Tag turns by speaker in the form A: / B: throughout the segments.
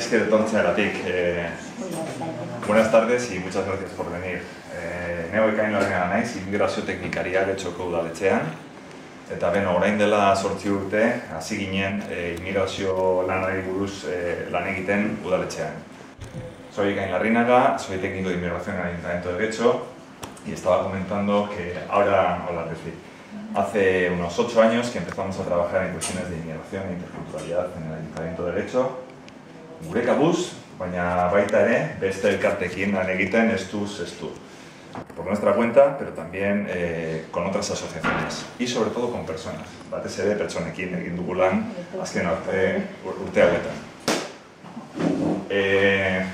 A: Esker etortzeagatik. Eh, buenas tardes y muchas gracias por venir. Eh, Neo ekain largena naiz, immigrazio teknikaria getxoko udaletxean. Eta beno, orain dela sortzi urte, hasi ginen eh, immigrazio lanari buruz eh, lan egiten udaletxean. Soy Ekain Larrinaga, soy técnico de inmigración en el Ayuntamiento de Guecho y estaba comentando que ahora, hola Refi, hace unos ocho años que empezamos a trabajar en cuestiones de inmigración e interculturalidad en el Ayuntamiento de Guecho gure kabuz, baina baita ere, beste elkartekin lan egiten estuz estu. Por nuestra cuenta, pero también eh, con otras asociaciones. Y sobre todo con personas. Batez ere pertsonekin egin dugu lan, azken arte urte hauetan. Eh,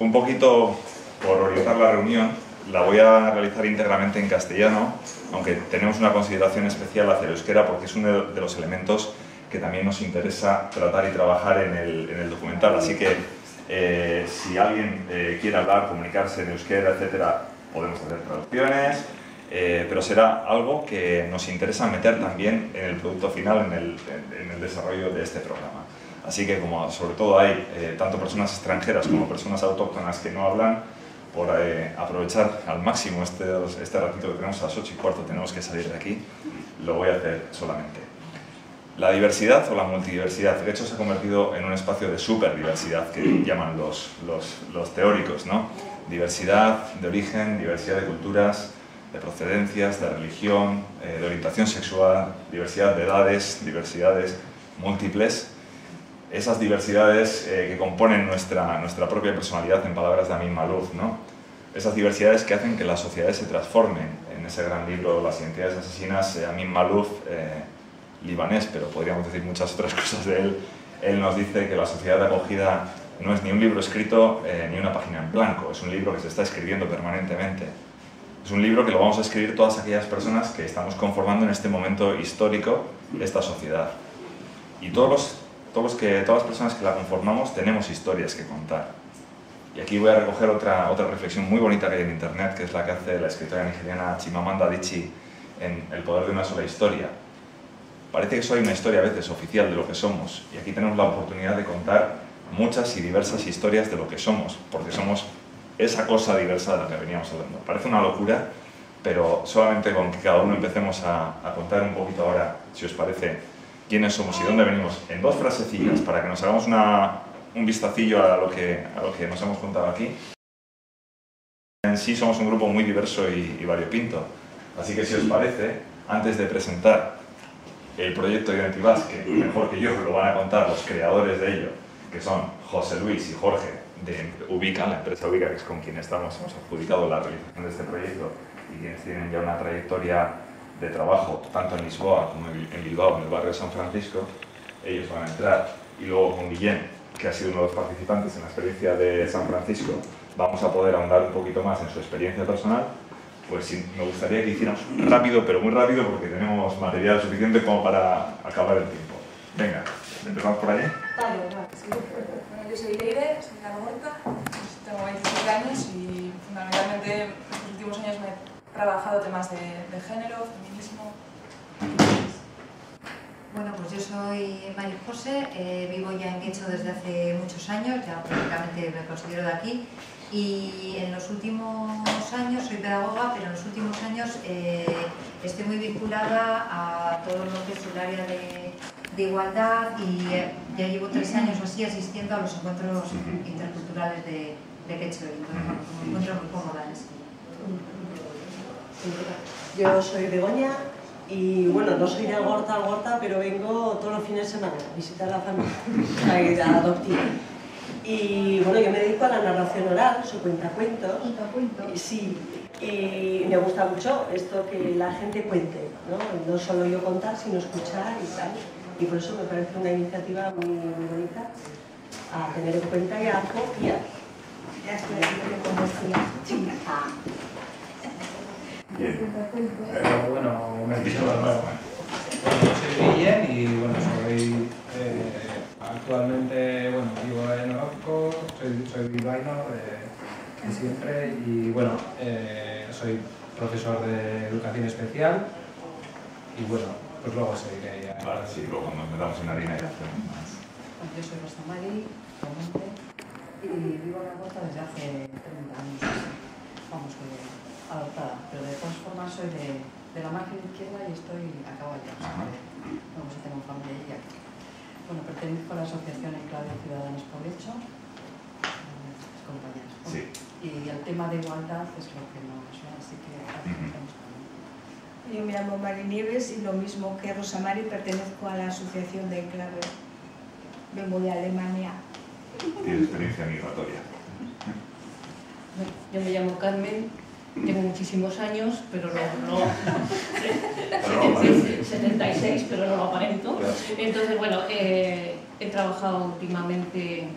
A: un poquito por orientar la reunión, la voy a realizar íntegramente en castellano, aunque tenemos una consideración especial hacia el euskera porque es uno de los elementos que también nos interesa tratar y trabajar en el, en el documental. Así que eh, si alguien eh, quiere hablar, comunicarse en euskera, etcétera, podemos hacer traducciones, eh, pero será algo que nos interesa meter también en el producto final, en el, en, en el desarrollo de este programa. Así que como sobre todo hay eh, tanto personas extranjeras como personas autóctonas que no hablan, por eh, aprovechar al máximo este, este ratito que tenemos a las 8 y cuarto, tenemos que salir de aquí, lo voy a hacer solamente. La diversidad o la multidiversidad, de hecho, se ha convertido en un espacio de superdiversidad que llaman los, los, teóricos, ¿no? Diversidad de origen, diversidad de culturas, de procedencias, de religión, eh, de orientación sexual, diversidad de edades, diversidades múltiples. Esas diversidades eh, que componen nuestra, nuestra propia personalidad, en palabras de Amin Malouf, ¿no? Esas diversidades que hacen que las sociedades se transformen. En ese gran libro, Las identidades asesinas, eh, Amin Malouf eh, libanés, pero podríamos decir muchas otras cosas de él, él nos dice que la sociedad de acogida no es ni un libro escrito eh, ni una página en blanco, es un libro que se está escribiendo permanentemente. Es un libro que lo vamos a escribir todas aquellas personas que estamos conformando en este momento histórico esta sociedad. Y todos los, todos que, todas las personas que la conformamos tenemos historias que contar. Y aquí voy a recoger otra, otra reflexión muy bonita que hay en Internet, que es la que hace la escritora nigeriana Chimamanda Adichie en El poder de una sola historia Parece que eso hay una historia a veces oficial de lo que somos y aquí tenemos la oportunidad de contar muchas y diversas historias de lo que somos, porque somos esa cosa diversa de la que veníamos hablando. Parece una locura, pero solamente con que cada uno empecemos a, a contar un poquito ahora, si os parece, quiénes somos y dónde venimos, en dos frasecillas, para que nos hagamos una, un vistacillo a lo, que, a lo que nos hemos contado aquí. En sí somos un grupo muy diverso y, y variopinto, así que si os parece, antes de presentar el proyecto Identity Bus, que mejor que yo lo van a contar los creadores de ello, que son José Luis y Jorge de Ubica, la empresa Ubica, que es con quien estamos, hemos adjudicado la realización de este proyecto y quienes tienen ya una trayectoria de trabajo, tanto en Lisboa como en Bilbao, en el barrio de San Francisco, ellos van a entrar. Y luego con Guillén, que ha sido uno de los participantes en la experiencia de San Francisco, vamos a poder ahondar un poquito más en su experiencia personal pues me gustaría que hiciéramos rápido, pero muy rápido, porque tenemos material suficiente como para acabar el tiempo. Venga, empezamos por allí.
B: Vale, vale. Sí. Bueno, yo soy Leire, soy de la Huerta, tengo 27 años y fundamentalmente en estos últimos años me he trabajado temas de género, feminismo.
C: Bueno, pues yo soy María José, eh, vivo ya en Quecho desde hace muchos años, ya prácticamente me considero de aquí. Y en los últimos años, soy pedagoga, pero en los últimos años eh, estoy muy vinculada a todo lo que es el área de, igualdad y eh, ya llevo tres años así asistiendo a los encuentros interculturales de, de y me encuentro muy cómoda.
D: Yo soy Begoña y bueno, no soy de Algorta, Algorta, pero vengo todos los fines de semana a visitar a la familia, a adoptiva. Y bueno, yo me dedico a la narración oral, soy cuentacuentos. Y Sí, y me gusta mucho esto que la gente cuente, ¿no? No solo yo contar, sino escuchar y tal. Y por eso me parece una iniciativa muy, muy bonita a tener en cuenta y a copiar.
A: Bien.
E: Eh, bueno, un episodio nuevo. Bueno, yo soy Guillén y bueno, soy eh, actualmente, bueno, vivo en Orozco, soy, soy bilbaíno de, de siempre y bueno, eh, soy profesor de educación especial y bueno, pues luego seguiré ya.
A: Vale, sí, luego nos metamos en harina y hacemos más.
F: Yo soy Rosa Mari, realmente, vivo en la costa desde hace 30 años, vamos, eh, adoptada, pero de todas formas soy de, de la margen izquierda y estoy a caballo, vamos, si tengo familia allí aquí. Bueno, pertenezco a la Asociación Enclave Ciudadanos por Hecho, eh, compañeras.
A: Sí.
F: Y el tema de igualdad es lo que nos, así que.
G: Yo me llamo Mari Nieves y lo mismo que Rosa Mari, pertenezco a la Asociación de Enclave. Vengo de Alemania.
A: Tienes experiencia migratoria.
H: Yo me llamo Carmen, tengo muchísimos años, pero no, no.
A: Pero no,
H: Sí, 76, pero no lo aparento. Entonces, bueno, eh, he trabajado últimamente,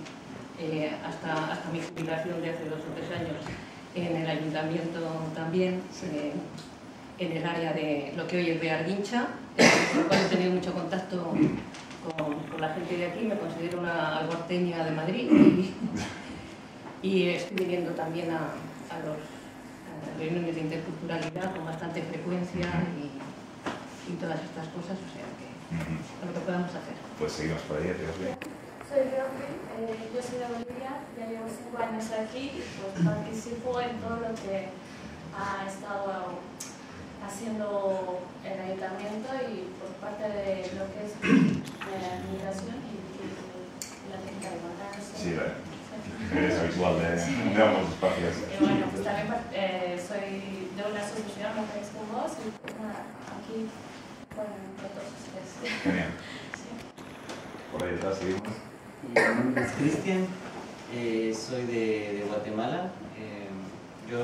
H: eh, hasta, hasta mi jubilación de hace dos o tres años, en el ayuntamiento también, eh, en el área de lo que hoy es Bearguincha, con lo cual he tenido mucho contacto con, con la gente de aquí, me considero una alborteña de Madrid y, y estoy viniendo también a, a los reuniones de interculturalidad con bastante frecuencia y, y todas estas cosas, o sea que lo que podamos hacer.
A: Pues seguimos por ahí, Dios mío.
I: Soy Beatriz, eh, yo soy de Bolivia, ya llevo cinco años aquí y pues participo en todo lo que ha estado haciendo el ayuntamiento y por parte de lo que es eh, migración y, y la técnica de sé.
A: Sí, vale. Eres habitual de, de ambos espacios.
I: Y bueno, pues también eh, soy de una asociación, Mujeres con Voz, y nada, aquí con todos ustedes.
A: Genial.
I: Sí.
A: Por ahí detrás seguimos.
J: Mi nombre es Cristian, eh, soy de, de Guatemala. Eh, yo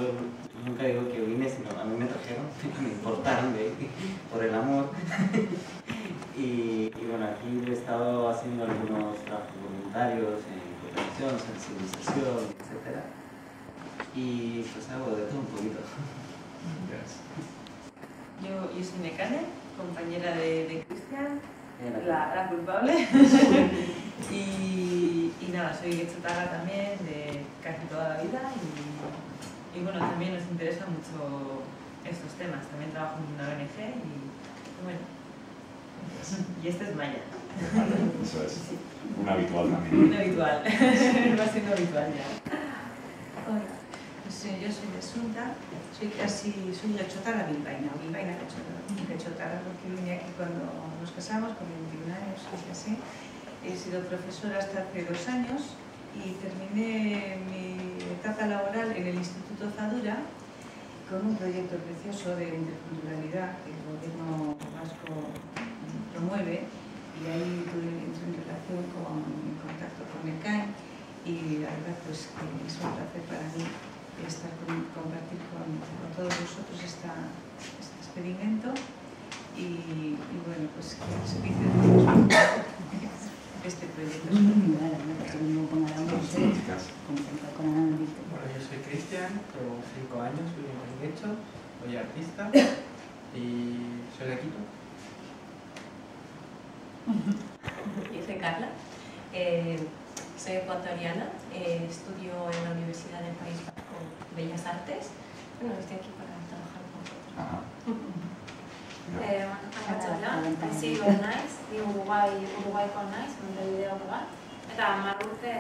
J: nunca digo que vine, sino a mí me trajeron, me importaron de, por el amor. y, y bueno, aquí he estado haciendo algunos trabajos voluntarios sensibilización, etc. Y pues hago de todo un poquito.
K: Yo, yo soy Nekane, compañera de, de Cristian,
J: Era-
K: la, la culpable. y, y nada, soy guechotaga también de casi toda la vida y, y bueno, también nos interesan mucho estos temas. También trabajo en una ONG y, y bueno, y este es Maya,
A: Eso es. Un habitual también.
K: un habitual, va siendo habitual ya.
G: Hola, pues, yo soy de Sunta, soy casi, soy lechotara bilbaína, o bilbaína lechotara, lechotara porque vine aquí cuando nos casamos, con 21 años, así. He sido profesora hasta hace dos años y terminé mi etapa laboral en el Instituto Zadura con un proyecto precioso de interculturalidad que el gobierno vasco promueve y ahí entré en relación con, en contacto con ECAI y la verdad pues que es un placer para mí estar con, compartir con, con todos vosotros esta, este experimento. Y, y bueno pues que el servicio de este proyecto es
E: Bueno, yo soy Cristian, tengo 5 años, vivo en Guecho, soy artista y soy de Quito.
L: Yo soy Carla, eh, soy ecuatoriana, eh, estudio en la Universidad del País Vasco Bellas Artes. Bueno, estoy aquí para trabajar con vosotros.
A: Ajá.
I: Eh, bizi naiz, ni Uruguai, Uruguaiko naiz, Montevideo bat, eta hamar urte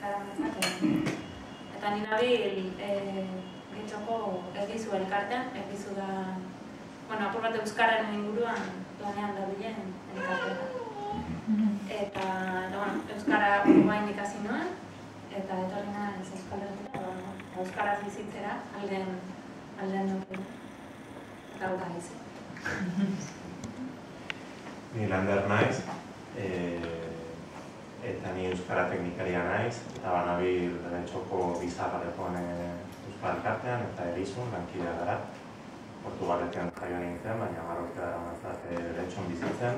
I: daramatzat, eh, eta ni nabil eh, getxoko egizu elkartean, egizu da, bueno, apur bat euskararen inguruan planean dabilen elkartean. Eta, bueno, euskara Uruguain ikasi nuen, eta etorri naiz Euskal bueno, euskaraz bizitzera, alden, alden hau da bizi.
M: Ni lander naiz, e, eta ni Euskara teknikaria naiz, eta banabil Berentxoko bizarrarekoan Euskal Elkartean, eta erizun, lankidea gara. Portugaletean jaio nintzen, baina marrote dara matzat Berentxon bizitzen.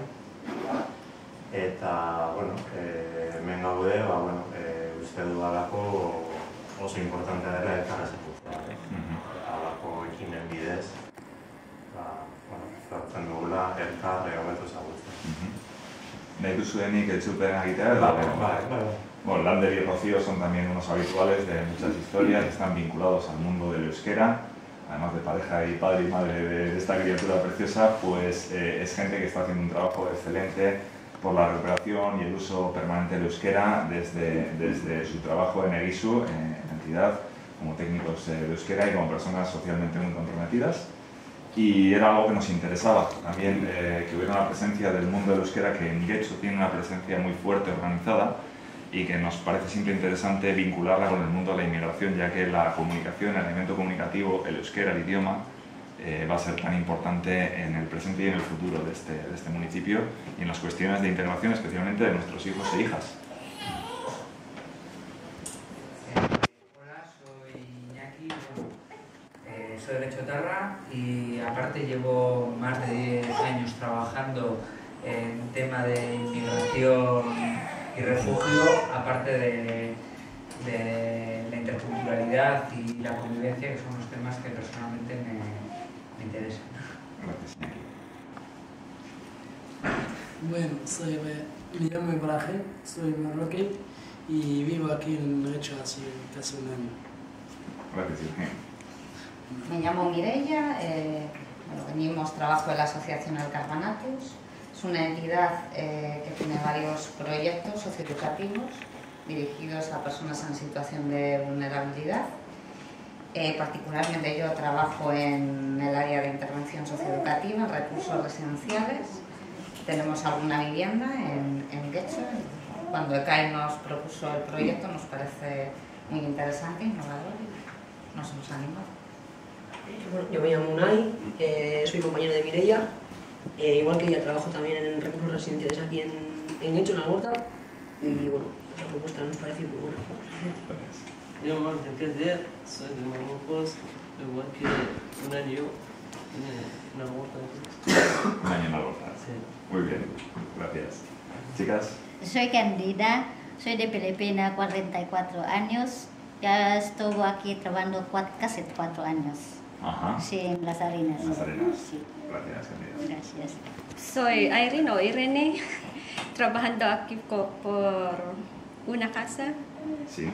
M: Eta, bueno, e, hemen gaude, ba, bueno, e, uste dudalako oso importantea dela elkarra ezagutzea, eh? Halako ekimen bidez, ba, bueno, zartzen dugula elkar hobeto ezagutzen.
A: Nahi duzuenik etxupen egitea edo...
M: Vale, vale, vale.
A: Bueno, Lander y Rocío son también unos habituales de muchas historias, están vinculados al mundo del euskera, además de pareja y padre y madre de, de esta criatura preciosa, pues eh, es gente que está haciendo un trabajo excelente por la recuperación y el uso permanente del euskera desde, desde su trabajo en EGISU, la entidad, como técnicos de euskera y como personas socialmente muy comprometidas. Y era algo que nos interesaba también, eh, que hubiera una presencia del mundo del euskera que en Getxo tiene una presencia muy fuerte, organizada, y que nos parece siempre interesante vincularla con el mundo de la inmigración, ya que la comunicación, el elemento comunicativo, el euskera, el idioma, eh, va a ser tan importante en el presente y en el futuro de este, de este municipio y en las cuestiones de integración, especialmente de nuestros hijos e hijas.
N: Eh, soy lechotarra y aparte llevo más de 10 años trabajando en tema de inmigración y refugio, aparte de, de la interculturalidad y la convivencia, que son los temas que personalmente me, me interesan.
A: Gracias.
O: Bueno, soy, me llamo Ibrahim, soy marroquí y vivo aquí en Recho hace casi un año.
A: Gracias.
P: Me llamo Mireia, eh, bueno, venimos, trabajo en la Asociación Alcarbanatus. Es una entidad eh, que tiene varios proyectos socioeducativos dirigidos a personas en situación de vulnerabilidad. Eh, particularmente yo trabajo en el área de intervención socioeducativa, en recursos residenciales. Tenemos alguna vivienda en, en Guecho. Cuando ECAI nos propuso el proyecto nos parece muy interesante, innovador y nos hemos animado.
Q: Bueno, yo me llamo Unai, eh, soy compañero de Mireia, eh, igual que ella trabajo también en recursos residenciales aquí en, en Hecho, en Algorta, y bueno, esa propuesta nos parece muy buena.
R: Yo, Martín Cadet, soy de Marruecos, igual que un año en una huerta.
A: Un año en Algorta. Muy bien, gracias. Chicas,
S: Soy Candida, soy de Filipinas, 44 años. Ya estuve aquí trabajando cua- casi cuatro años.
A: Ajá.
S: Sí, en Las Arenas.
A: Las Arenas.
S: Sí,
A: gracias, Candida.
S: gracias.
T: Soy Irene o Irene, trabajando aquí por una casa
A: Sí,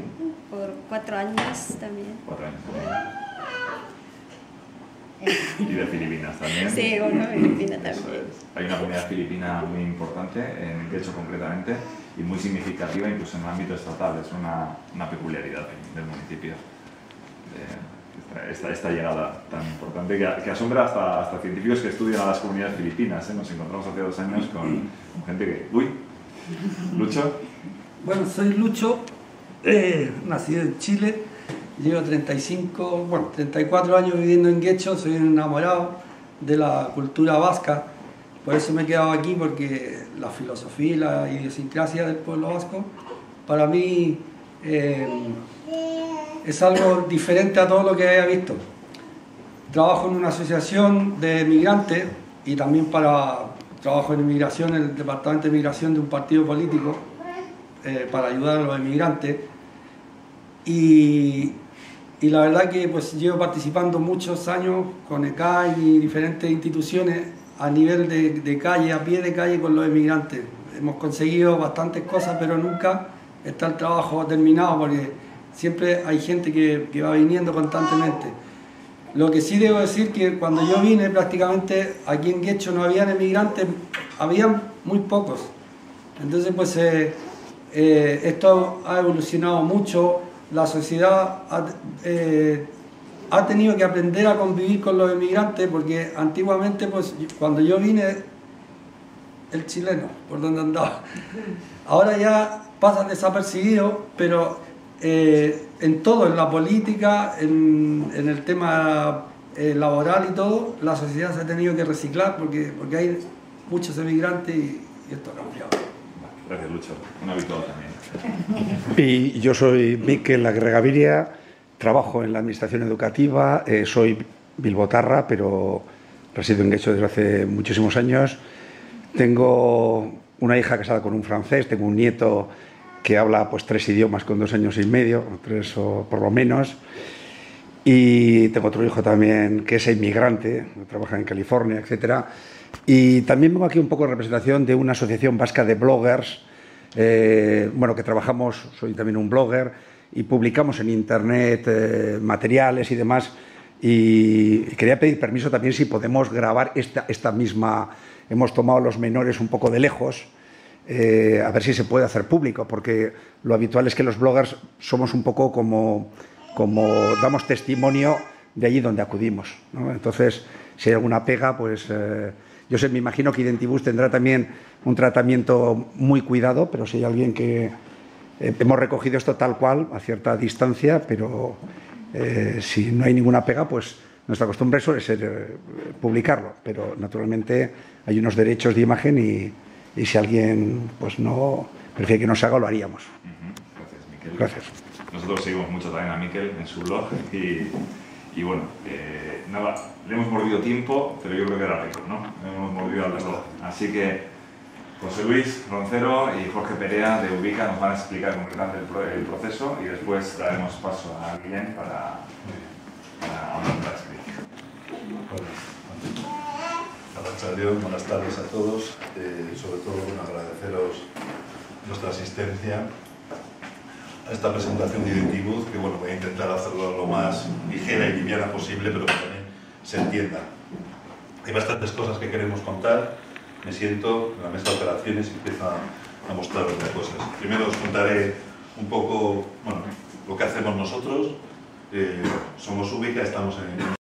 T: por cuatro años también.
A: cuatro años también. Y de Filipinas también.
T: Sí, una filipina
A: Eso
T: también.
A: es. Hay una comunidad filipina muy importante, en Quecho concretamente, y muy significativa incluso en el ámbito estatal. Es una, una peculiaridad del municipio. eh, esta, esta, esta llegada tan importante que, que asombra hasta, hasta científicos que estudian a las comunidades filipinas. ¿eh? Nos encontramos hace dos años con, con gente que... ¡Uy! ¿Lucho?
U: Bueno, soy Lucho, eh, nacido en Chile, llevo 35, bueno, 34 años viviendo en Guecho, soy enamorado de la cultura vasca, por eso me he quedado aquí porque la filosofía y la idiosincrasia del pueblo vasco para mí eh, es algo diferente a todo lo que haya visto. Trabajo en una asociación de migrantes y también para trabajo en inmigración, en el departamento de migración de un partido político eh, para ayudar a los inmigrantes. Y, y la verdad que pues llevo participando muchos años con ECAI y diferentes instituciones a nivel de, de calle, a pie de calle con los inmigrantes. Hemos conseguido bastantes cosas, pero nunca está el trabajo terminado porque siempre hay gente que, que va viniendo constantemente. Lo que sí debo decir que cuando yo vine prácticamente aquí en Guecho no habían emigrantes, habían muy pocos. Entonces pues eh, eh, esto ha evolucionado mucho, la sociedad ha, eh, ha tenido que aprender a convivir con los emigrantes porque antiguamente pues cuando yo vine el chileno por donde andaba. Ahora ya pasan desapercibidos pero eh, en todo en la política en, el tema laboral y todo la sociedad se ha tenido que reciclar porque, porque hay muchos emigrantes y, y esto ha cambiado
A: Gracias, Lucho. Un habitual también.
V: Y yo soy Miquel Aguirre Gaviria, trabajo en la administración educativa, eh, soy bilbotarra, pero resido en Guecho desde hace muchísimos años. Tengo una hija casada con un francés, tengo un nieto que habla pues tres idiomas con dos años y medio, tres o por lo menos. Y tengo otro hijo también que es inmigrante, trabaja en California, etcétera. Y también vengo aquí un poco en representación de una asociación vasca de bloggers, eh, bueno, que trabajamos, soy también un blogger, y publicamos en Internet eh, materiales y demás. Y quería pedir permiso también si podemos grabar esta, esta misma... Hemos tomado los menores un poco de lejos eh, a ver si se puede hacer público, porque lo habitual es que los bloggers somos un poco como, como damos testimonio de allí donde acudimos. Entonces, si hay alguna pega, pues yo sé, me imagino que Identibus tendrá también un tratamiento muy cuidado, pero si hay alguien que eh, hemos recogido esto tal cual, a cierta distancia, pero eh, si no hay ninguna pega, pues nuestra costumbre suele ser eh, publicarlo, pero naturalmente hay unos derechos de imagen y, y si alguien pues no prefiere que no se haga, lo haríamos.
A: Gracias, Miquel.
V: Gracias.
A: Nosotros seguimos mucho también a Miquel en su blog y, y bueno, eh, nada, le hemos mordido tiempo, pero yo creo que era récord, ¿no? Le hemos mordido al reloj. Así que José Luis Roncero y Jorge Perea de Ubica nos van a explicar concretamente el, pro- el proceso y después daremos paso a Guillén para, para hablar de la experiencia.
W: Arrachaldeón, buenas tardes a todos. Eh, sobre todo, bueno, agradeceros nuestra asistencia a esta presentación de Identibus, que bueno, voy a intentar hacerlo lo más ligera y liviana posible, pero que también se entienda. Hay bastantes cosas que queremos contar. Me siento en la mesa de operaciones y empiezo a, mostraros las cosas. Primero os contaré un poco bueno, lo que hacemos nosotros. Eh, somos Ubica, estamos en